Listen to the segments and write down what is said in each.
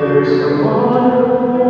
There's someone who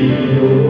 Senhor.